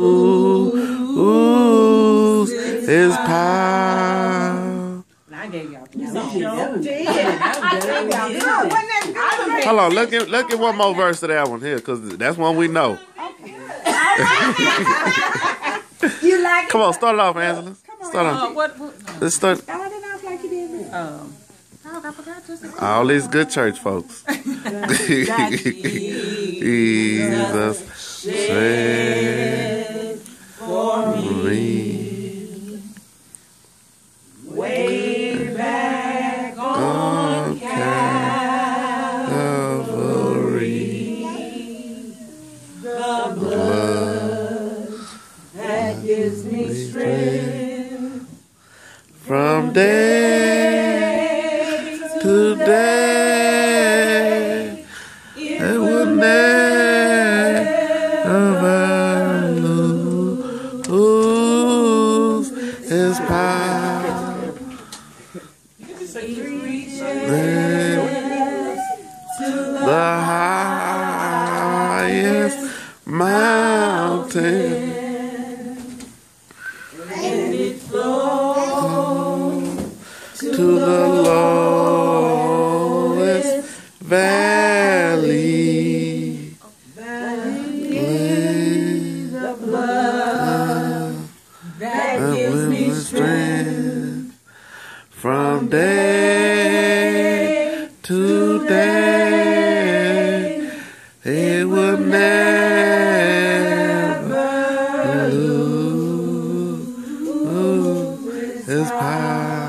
Ooh, ooh, his power. I gave y'all two You songs. sure did. Hold on, look at look at one more verse of that one here, cause that's one we know. You like Come on, start it off, Angela. Start Uh, what, what, Let's start Start it off like you did me. um, oh, I forgot to say. all these good church folks. Jesus blood that gives me strength. from day to day. It would never lose his power. mountain. And it flows to the lowest valley. Valley the blood that gives me strength from day to day. pie.